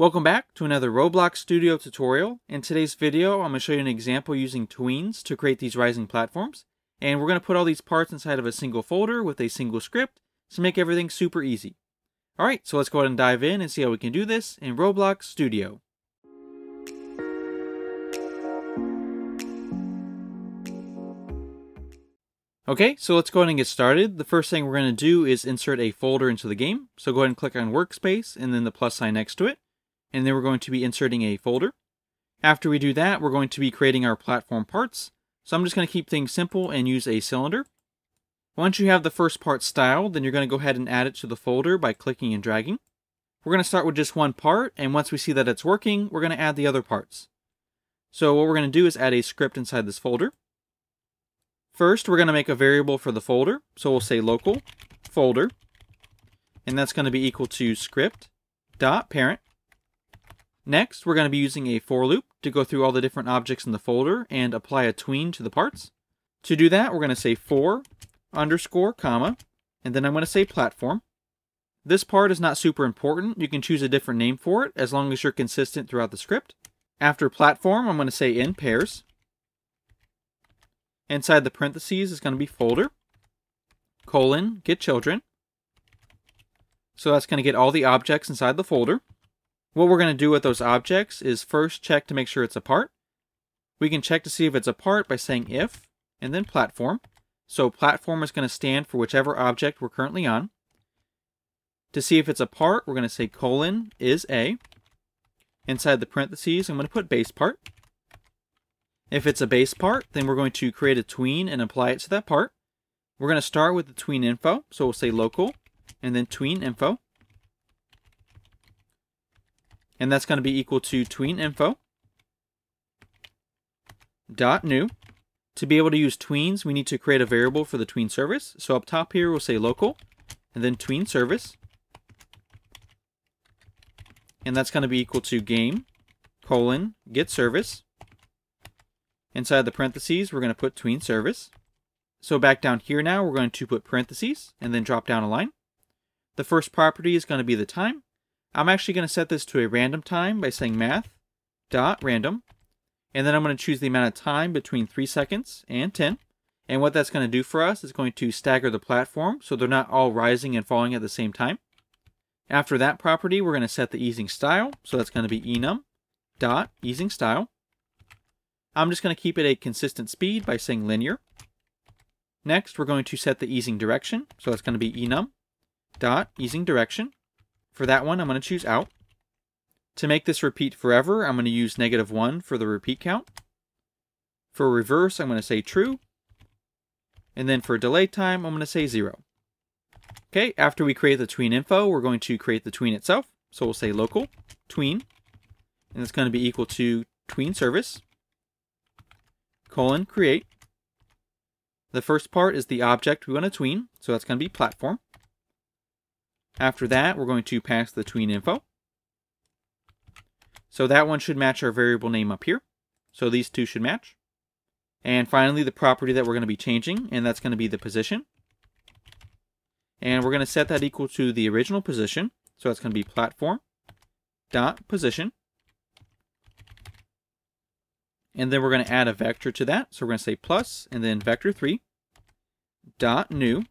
Welcome back to another Roblox Studio tutorial. In today's video, I'm going to show you an example using Tweens to create these rising platforms. And we're going to put all these parts inside of a single folder with a single script to make everything super easy. Alright, so let's go ahead and dive in and see how we can do this in Roblox Studio. Okay, so let's go ahead and get started. The first thing we're going to do is insert a folder into the game. So go ahead and click on Workspace and then the plus sign next to it and then we're going to be inserting a folder. After we do that, we're going to be creating our platform parts. So I'm just going to keep things simple and use a cylinder. Once you have the first part styled, then you're going to go ahead and add it to the folder by clicking and dragging. We're going to start with just one part, and once we see that it's working, we're going to add the other parts. So what we're going to do is add a script inside this folder. First, we're going to make a variable for the folder. So we'll say local folder, and that's going to be equal to script dot parent Next, we're going to be using a for loop to go through all the different objects in the folder and apply a tween to the parts. To do that, we're going to say for underscore comma, and then I'm going to say platform. This part is not super important. You can choose a different name for it as long as you're consistent throughout the script. After platform, I'm going to say in pairs. Inside the parentheses is going to be folder, colon, get children. So that's going to get all the objects inside the folder. What we're going to do with those objects is first check to make sure it's a part. We can check to see if it's a part by saying if, and then platform. So platform is going to stand for whichever object we're currently on. To see if it's a part, we're going to say colon is a. Inside the parentheses, I'm going to put base part. If it's a base part, then we're going to create a tween and apply it to that part. We're going to start with the tween info, so we'll say local, and then tween info and that's going to be equal to tween info dot new. To be able to use tweens, we need to create a variable for the tween service. So up top here, we'll say local, and then tween service. And that's going to be equal to game, colon, get service. Inside the parentheses, we're going to put tween service. So back down here now, we're going to put parentheses, and then drop down a line. The first property is going to be the time, I'm actually going to set this to a random time by saying math dot random. And then I'm going to choose the amount of time between 3 seconds and 10. And what that's going to do for us is going to stagger the platform so they're not all rising and falling at the same time. After that property, we're going to set the easing style. So that's going to be enum dot easing style. I'm just going to keep it a consistent speed by saying linear. Next, we're going to set the easing direction. So that's going to be enum dot easing direction. For that one, I'm going to choose out. To make this repeat forever, I'm going to use negative 1 for the repeat count. For reverse, I'm going to say true. And then for delay time, I'm going to say 0. Okay, after we create the tween info, we're going to create the tween itself. So we'll say local tween, and it's going to be equal to tween service, colon create. The first part is the object we want to tween, so that's going to be platform. After that, we're going to pass the tween info. So that one should match our variable name up here. So these two should match. And finally, the property that we're going to be changing, and that's going to be the position. And we're going to set that equal to the original position. So that's going to be platform dot position. And then we're going to add a vector to that. So we're going to say plus and then vector 3 dot new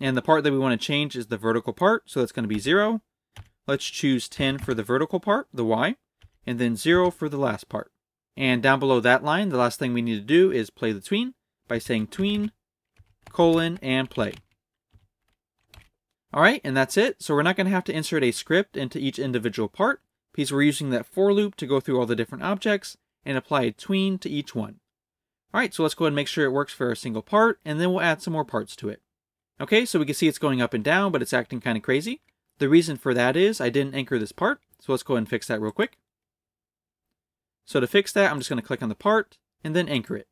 and the part that we want to change is the vertical part, so that's going to be 0. Let's choose 10 for the vertical part, the y, and then 0 for the last part. And down below that line, the last thing we need to do is play the tween by saying tween, colon, and play. Alright, and that's it. So we're not going to have to insert a script into each individual part, because we're using that for loop to go through all the different objects and apply a tween to each one. Alright, so let's go ahead and make sure it works for a single part, and then we'll add some more parts to it. Okay, so we can see it's going up and down, but it's acting kind of crazy. The reason for that is I didn't anchor this part, so let's go ahead and fix that real quick. So to fix that, I'm just going to click on the part and then anchor it.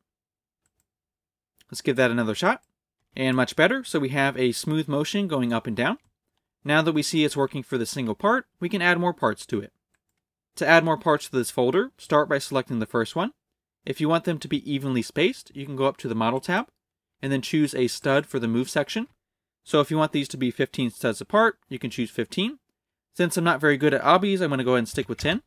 Let's give that another shot. And much better, so we have a smooth motion going up and down. Now that we see it's working for the single part, we can add more parts to it. To add more parts to this folder, start by selecting the first one. If you want them to be evenly spaced, you can go up to the Model tab and then choose a stud for the move section. So if you want these to be 15 studs apart, you can choose 15. Since I'm not very good at obbies, I'm going to go ahead and stick with 10.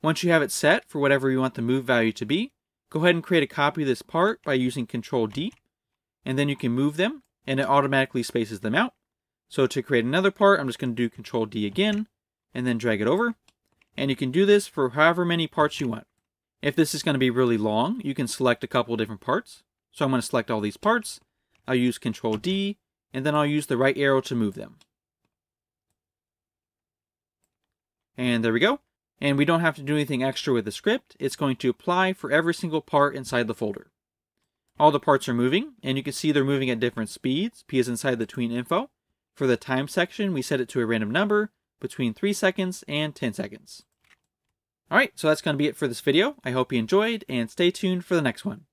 Once you have it set for whatever you want the move value to be, go ahead and create a copy of this part by using Control D, and then you can move them, and it automatically spaces them out. So to create another part, I'm just going to do Control D again, and then drag it over. And you can do this for however many parts you want. If this is going to be really long, you can select a couple different parts. So I'm going to select all these parts. I'll use Control D, and then I'll use the right arrow to move them. And there we go. And we don't have to do anything extra with the script. It's going to apply for every single part inside the folder. All the parts are moving, and you can see they're moving at different speeds. P is inside the tween info. For the time section, we set it to a random number between 3 seconds and 10 seconds. Alright, so that's going to be it for this video. I hope you enjoyed, and stay tuned for the next one.